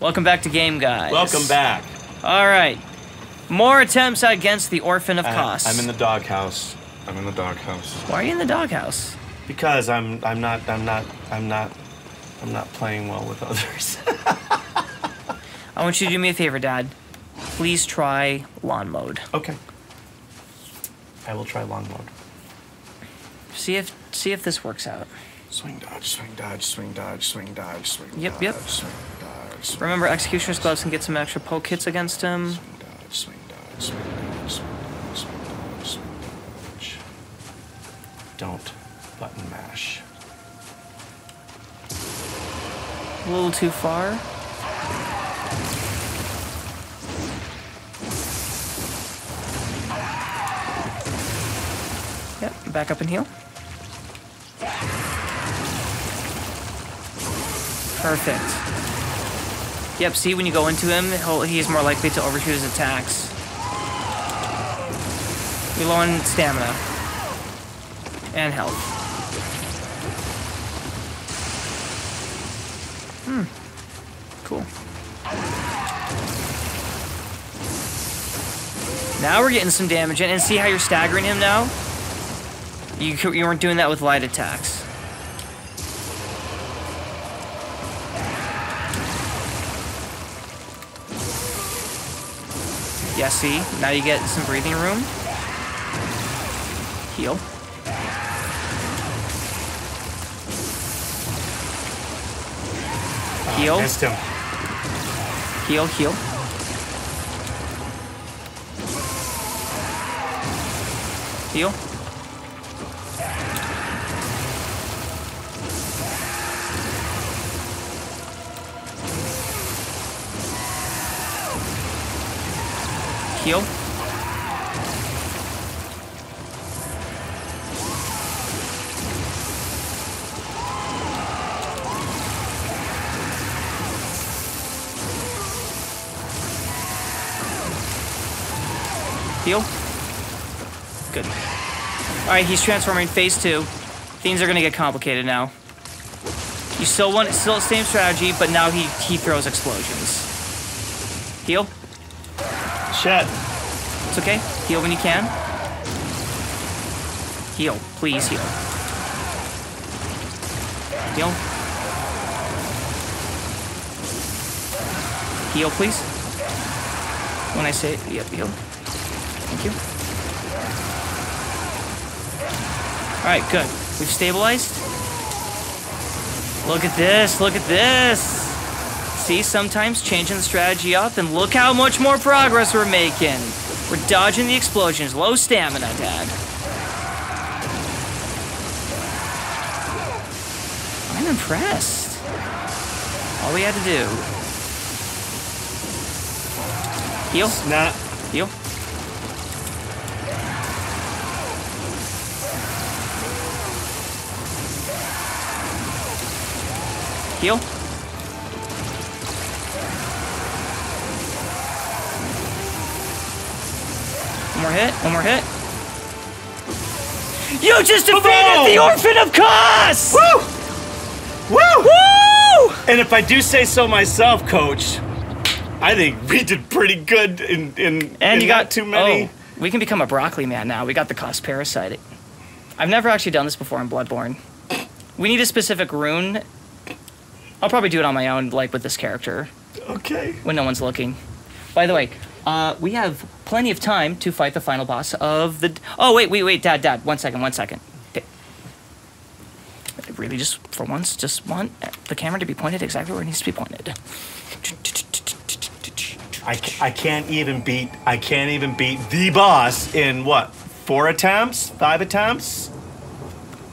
Welcome back to Game Guys. Welcome back. All right. More attempts against the Orphan of Kos. I'm in the doghouse. I'm in the doghouse. Why are you in the doghouse? Because I'm I'm not I'm not I'm not I'm not playing well with others. I want you to do me a favor, Dad. Please try lawn mode. okay. I will try lawn mode. See if see if this works out. Swing dodge, swing dodge, swing dodge, swing dodge, swing Yep, dodge, yep. swing Remember, Executioner's Gloves can get some extra poke hits against him. Don't button mash. A little too far. Yep, back up and heal. Perfect. Yep, see, when you go into him, he's more likely to overshoot his attacks. You're low on stamina. And health. Hmm. Cool. Now we're getting some damage in, and see how you're staggering him now? You, you weren't doing that with light attacks. Yeah, see? Now you get some breathing room. Heal. Uh, heal. Missed him. Heal, heal. Heal. Heal. Heal. Good. Alright, he's transforming phase two. Things are gonna get complicated now. You still want it still same strategy, but now he he throws explosions. Heal. It's okay. Heal when you can. Heal. Please heal. Heal. Heal, please. When I say, yep, heal. Thank you. Alright, good. We've stabilized. Look at this, look at this. See, sometimes changing the strategy up, and look how much more progress we're making. We're dodging the explosions. Low stamina, Dad. I'm impressed. All we had to do. Heal, Not. heal. Heal. More hit. One more hit. You just defeated the Orphan of Kos! Woo! Woo! Woo! And if I do say so myself, Coach, I think we did pretty good in in, And in you got too many. Oh, we can become a broccoli man now. We got the Kos parasite. I've never actually done this before in Bloodborne. We need a specific rune. I'll probably do it on my own, like with this character, Okay. when no one's looking. By the way, uh, we have plenty of time to fight the final boss of the. Oh wait, wait, wait, Dad, Dad, one second, one second. Okay. Really, just for once, just want the camera to be pointed exactly where it needs to be pointed. I, I can't even beat I can't even beat the boss in what four attempts five attempts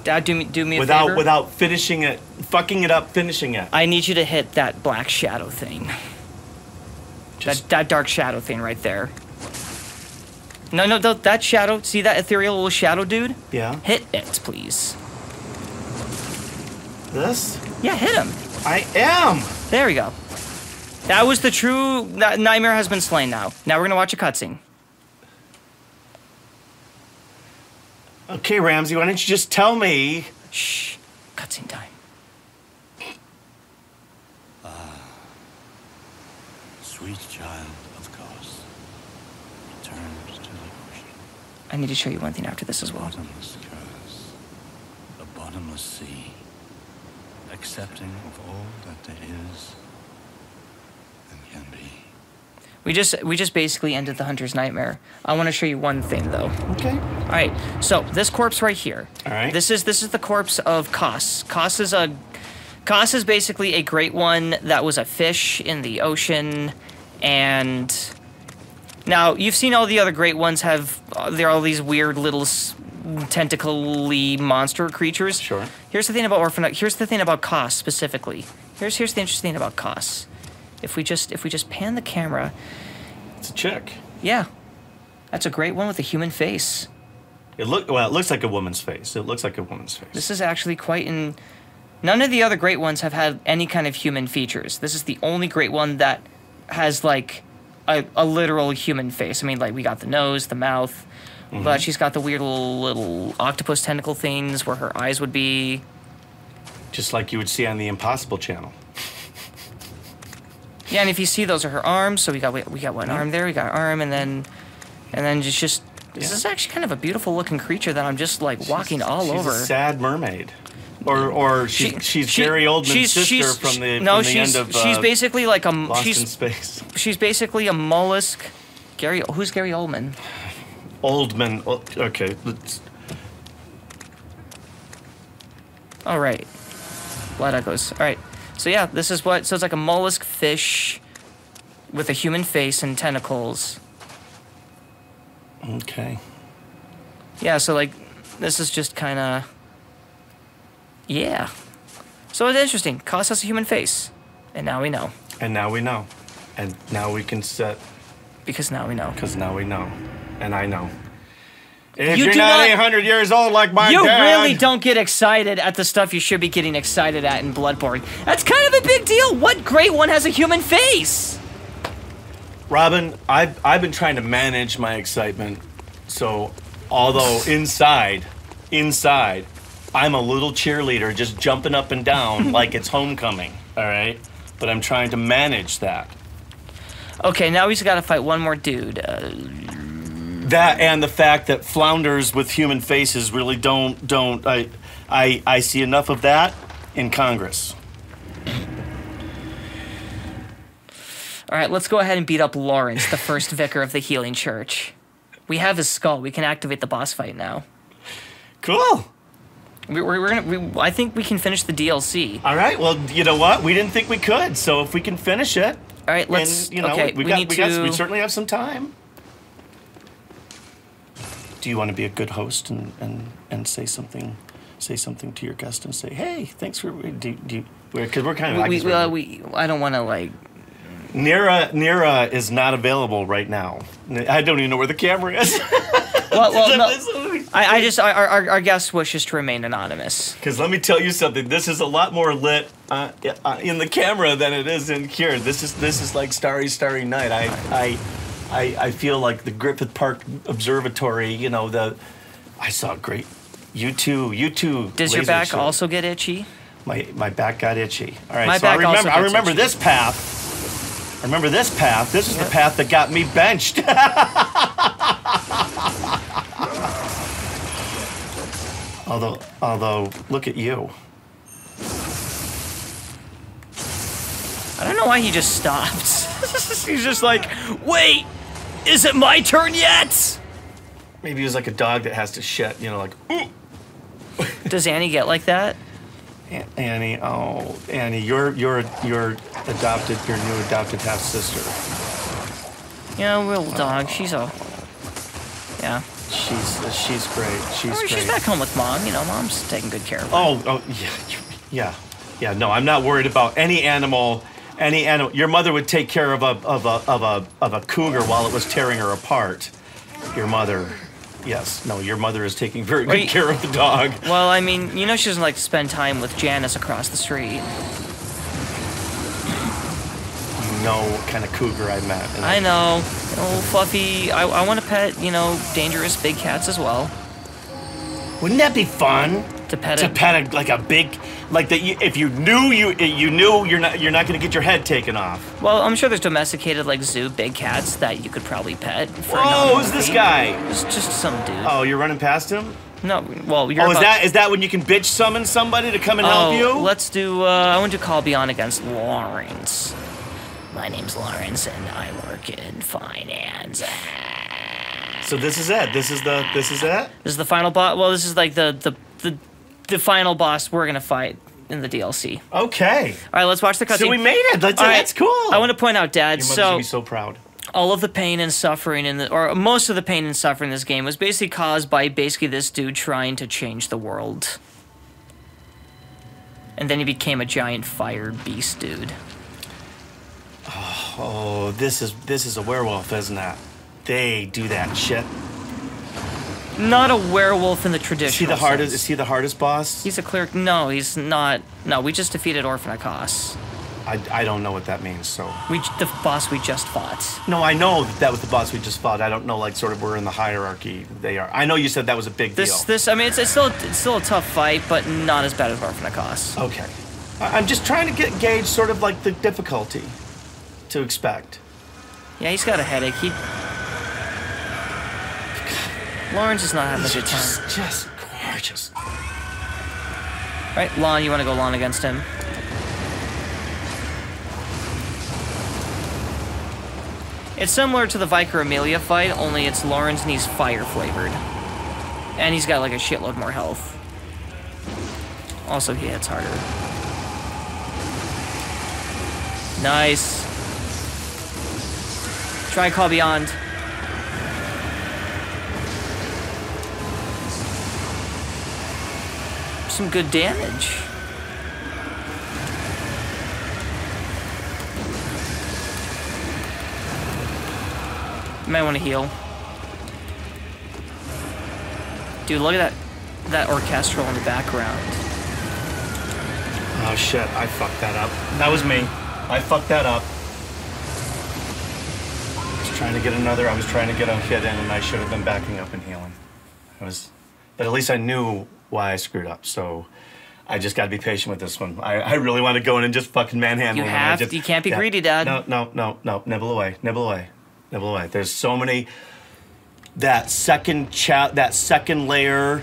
Dad, do me, do me a without favor. without finishing it fucking it up finishing it. I need you to hit that black shadow thing. Just that, that dark shadow thing right there. No, no, th- that shadow. See that ethereal little shadow dude? yeah Hit it, please. this Yeah, hit him. I am. There we go. That was the true. That nightmare has been slain now. Now we're gonna watch a cutscene. Okay, Ramsey, why don't you just tell me? Shh. Cutscene time. Sweet child of Kos returns to the ocean. I need to show you one thing after this as well. Bottomless curse. A bottomless sea. Accepting of all that there is and can be. We just we just basically ended the hunter's nightmare. I want to show you one thing though. Okay. All right, so this corpse right here. All right. This is this is the corpse of Kos. Kos is a Kos is basically a great one that was a fish in the ocean, and now you've seen all the other great ones have uh, they're all these weird little s- tentacly monster creatures. Sure. Here's the thing about orphan. Here's the thing about Kos specifically. Here's here's the interesting thing about Kos. If we just if we just pan the camera, It's a chick. yeah, that's a great one with a human face. It look well. It looks like a woman's face. It looks like a woman's face. This is actually quite in. None of the other great ones have had any kind of human features. This is the only great one that has like a, a literal human face. I mean, like we got the nose, the mouth, but mm-hmm. she's got the weird little, little octopus tentacle things where her eyes would be. Just like you would see on the Impossible Channel. Yeah, and if you see, those are her arms. So we got we got one arm there, we got arm, and then and then just just. This is actually kind of a beautiful looking creature that I'm just like walking all she's over. A sad mermaid. Or or she, She- she's she- Gary Oldman's she's- sister she's- from the, no, from the she's end of she's uh, basically like a Lost she's in Space. she's basically a mollusk. Gary, who's Gary Oldman? Oldman. Okay. Let's, All right, blood echoes. All right, so yeah, this is what. So it's like a mollusk fish with a human face and tentacles. okay. Yeah, so like this is just kind of yeah. So it's interesting. Kos has a human face, and now we know And now we know. And now we can set because now we know. because now we know. And I know. If You you are not, not- 800 years old like my You dad, really don't get excited at the stuff you should be getting excited at in Bloodborne. That's kind of a big deal. What great one has a human face? Robin, I've, I've been trying to manage my excitement. So, although inside, inside, I'm a little cheerleader just jumping up and down like it's homecoming, all right? But I'm trying to manage that. Okay, now he's got to fight one more dude. Uh, That and the fact that flounders with human faces really don't don't I I I see enough of that in Congress. all right, let's go ahead and beat up Lawrence, the first vicar of the Healing Church. We have his skull. We can activate the boss fight now. Cool. We, we're, we're gonna. We, I think we can finish the DLC. All right. Well, you know what? We didn't think we could. So if we can finish it, All right, let's. and you know, okay, we, we, got need we to. got we certainly have some time. Do you want to be a good host and and and say something, say something to your guest and say, hey, thanks for do, do you, because we're kind of we, we, uh, we, I don't want to like. Nira Nira is not available right now. I don't even know where the camera is. Well, well, no. I, I just our, our, our guest wishes to remain anonymous. Because let me tell you something. This is a lot more lit uh, uh, in the camera than it is in here. This is this is like Starry Starry Night. I I I, I feel like the Griffith Park Observatory. You know the. I saw a great. You too. You too. Does your back show. also get itchy? My my back got itchy. All right. My so I back also remember. I remember itchy. this path. I remember this path. This is Yep. the path that got me benched. although although look at you. I don't know why he just stopped. He's just like, wait, is it my turn yet? Maybe he was like a dog that has to shit. You know, like. "Ooh." Does Annie get like that? Annie, oh, Annie, you're you're you're adopted, your new adopted half sister. Yeah, little dog. She's a. Yeah. She's uh, she's great. She's great. she's back home with mom. You know, mom's taking good care of her. Oh, oh, yeah, yeah, yeah. No, I'm not worried about any animal. Any animal. Your mother would take care of a of a of a of a cougar while it was tearing her apart. Your mother. Yes. No, your mother is taking very good care of the dog. Well, I mean, you know, she doesn't like to spend time with Janice across the street. You know what kind of cougar I met. and I know. Oh, Fluffy. I, I want to pet, you know, dangerous big cats as well. Wouldn't that be fun? To pet to a pet a, like a big Like that, you, if you knew you you knew you're not you're not going to get your head taken off. Well, I'm sure there's domesticated like zoo big cats that you could probably pet. For Whoa, who's this guy? It's just some dude. Oh, you're running past him. No, well, you're Oh, is that is that when you can bitch summon somebody to come and Oh, help you? let's do. Uh, I want to call Beyond against Lawrence. My name's Lawrence, and I work in finance. So this is it. This is the this is it. This is the final boss. Well, this is like the the the, the final boss we're gonna fight in the DLC. Okay. All right, let's watch the cutscene. So we made it. That's, right, that's cool. I want to point out, Dad. Your mother's So, gonna be so proud. all of the pain and suffering in the, or most of the pain and suffering in this game was basically caused by basically this dude trying to change the world. And then he became a giant fire beast dude. Oh, oh, this is this is a werewolf, isn't it? They do that shit. Not a werewolf in the traditional. Is he the hardest? sense. Is he the hardest boss? He's a cleric. No, he's not. No, we just defeated Orphan of Kos. I, I don't know what that means. So We the boss we just fought. no, I know that, that was the boss we just fought. I don't know like sort of where in the hierarchy they are. I know you said that was a big This deal. this I mean it's, it's still it's still a tough fight, but not as bad as Orphan of Kos. Okay. I'm just trying to get gauge sort of like the difficulty to expect. Yeah, he's got a headache. He Lawrence is not having a These good time. just just gorgeous. Right, Lon, you want to go Lon against him? It's similar to the Vicar Amelia fight, only it's Lawrence and he's fire flavored. And he's got like a shitload more health. Also, he hits harder. Nice. Try Call Beyond. Some good damage. Might want to heal. Dude, look at that that orchestral in the background. Oh shit! I fucked that up. That was me. I fucked that up. Trying to get another. I was trying to get a hit in, and I should have been backing up and healing. I was, but at least I knew why I screwed up. So. I just got to be patient with this one. I, I really want to go in and just fucking manhandle You have- just- you can't be greedy, Dad. No, no, no, no. Nibble away. Nibble away. Nibble away. There's so many. That second chat. That second layer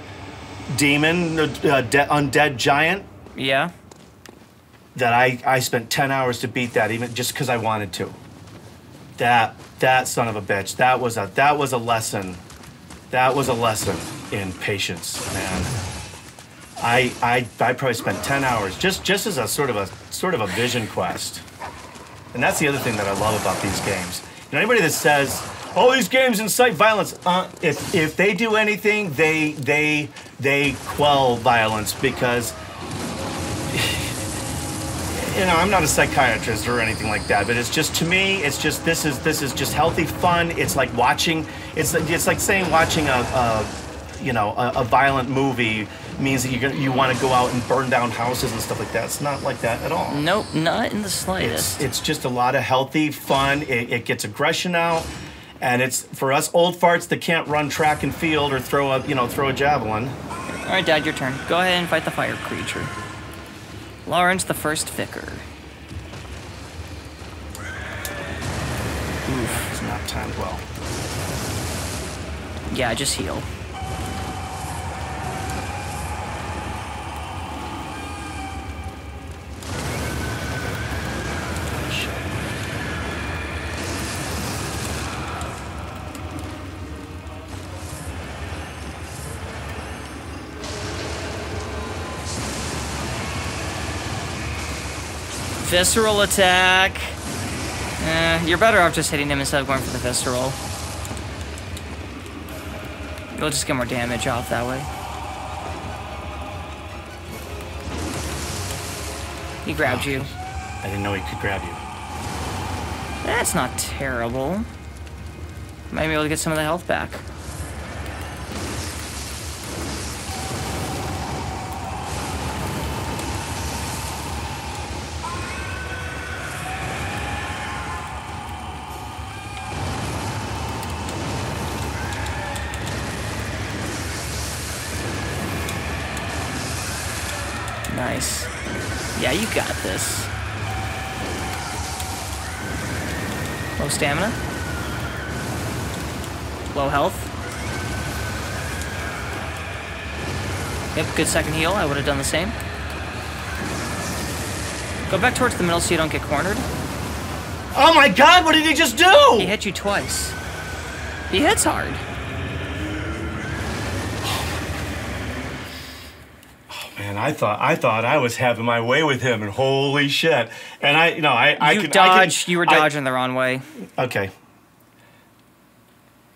demon, uh, de- undead giant Yeah? that I, I spent 10 hours to beat that even just because I wanted to. That that son of a bitch. That was a that was a lesson. That was a lesson in patience, man. I I I probably spent 10 hours just just as a sort of a sort of a vision quest. And that's the other thing that I love about these games. You know, anybody that says, all these games incite violence," uh, if if they do anything, they they they quell violence because you know, I'm not a psychiatrist or anything like that, but it's just to me, it's just this is this is just healthy fun. It's like watching, it's like- it's like saying watching a, a you know, a, a violent movie means that you're gonna, you want to go out and burn down houses and stuff like that. It's not like that at all. Nope, not in the It's slightest. it's just a lot of healthy fun. It, it gets aggression out, and it's for us old farts that can't run track and field or throw a you know throw a javelin. Alright, Dad, your turn. Go ahead and fight the fire creature. Lawrence the First Vicar. Oof, it's not timed well. Yeah, just heal. Visceral attack. Eh, you're better off just hitting him instead of going for the visceral. You'll just get more damage off that way. He grabbed you. I didn't know he could grab you. That's not terrible. Might be able to get some of the health back. Nice. Yeah, you got this. Low stamina. Low health. Yep, good second heal. I would have done the same. Go back towards the middle so you don't get cornered. Oh my god, what did he just do? He hit you twice. He hits hard. I thought I thought I was having my way with him, and holy shit! And I, you know, I, I you could I could- you were I- dodging the wrong way. okay,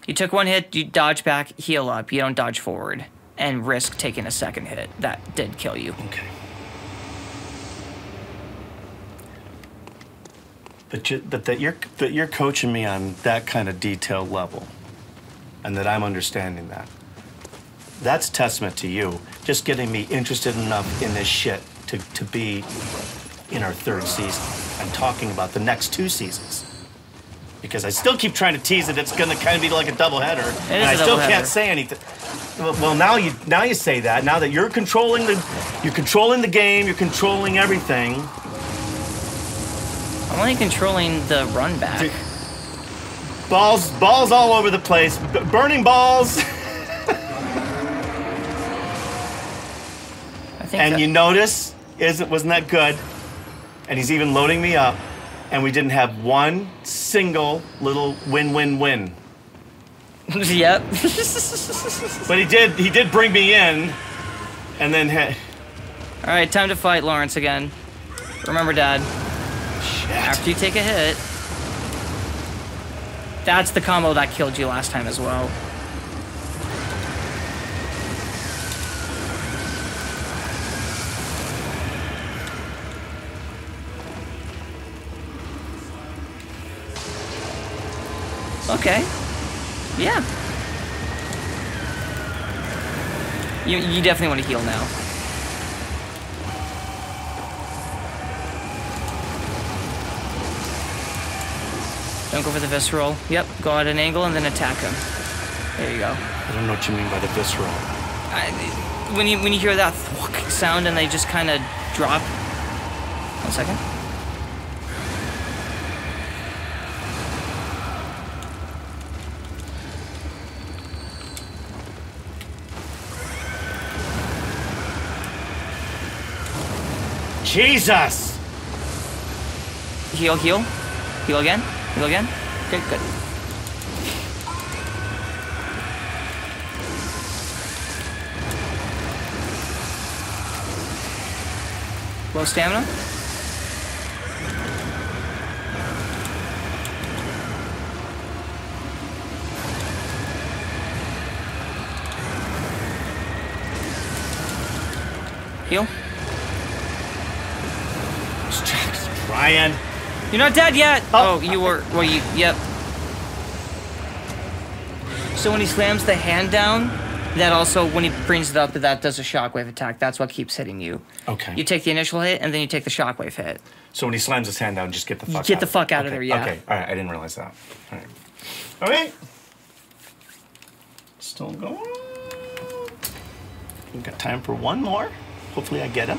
You took one hit, you dodge back, heal up. You don't dodge forward and risk taking a second hit. That did kill you. okay. But you, but that you're that you're coaching me on that kind of detail level, and that I'm understanding that. That's testament to you, just getting me interested enough in this shit to, to be in our third season and talking about the next two seasons. Because I still keep trying to tease that it's gonna kind of be like a doubleheader, and is I still can't say anything. Well, well, now you now you say that. Now that you're controlling the you're controlling the game, you're controlling everything. I'm only controlling the run back. Balls balls all over the place, b- burning balls. think And that- you notice, isn't wasn't that good? And he's even loading me up, and we didn't have one single little win-win-win. yep. But he did he did bring me in, and then ha- All right, time to fight Lawrence again. Remember, Dad. shit. After you take a hit, that's the combo that killed you last time as well. Okay. Yeah. You, you definitely want to heal now. Don't go for the visceral. Yep, go at an angle and then attack him. There you go. I don't know what you mean by the visceral. I, when you when you hear that sound and they just kind of drop. One second. Jesus! Heal, heal, heal again, heal again. Okay, good. Low stamina. Heal. Ryan. You're not dead yet. Oh. Oh, you were. Well, you. Yep. So when he slams the hand down, that also when he brings it up, that does a shockwave attack. That's what keeps hitting you. Okay. You take the initial hit and then you take the shockwave hit. So when he slams his hand down, just get the fuck Get out the of fuck it. out of there, yeah. Okay, all right, I didn't realize that. All right. All right. Still going. We've got time for one more. Hopefully, I get him.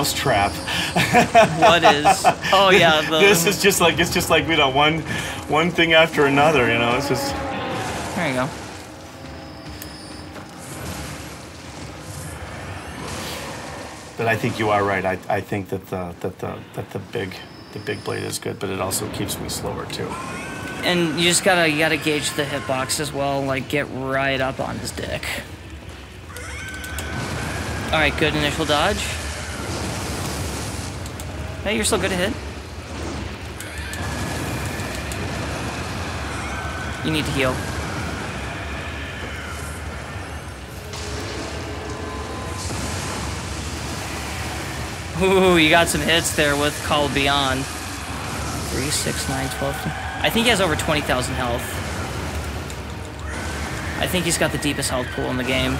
It's like mousetrap. What is? Oh yeah, the. this is just like it's just like you know one one thing after another. You know, it's just. There you go. But I think you are right. I, I think that the that the that the big the big blade is good, but it also keeps me slower too. And you just gotta you gotta gauge the hitbox as well. Like get right up on his dick. All right, good initial dodge. Hey, you're still good to hit. You need to heal. Ooh, you got some hits there with Call Beyond. 3, 6, 9, 12. I think he has over 20,000 health. I think he's got the deepest health pool in the game.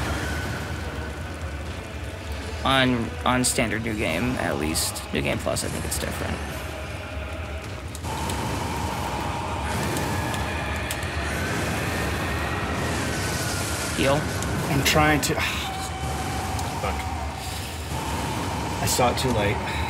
On on standard new game, at least. New game plus, I think it's different. Heal. I'm trying to. Fuck. I saw it too late.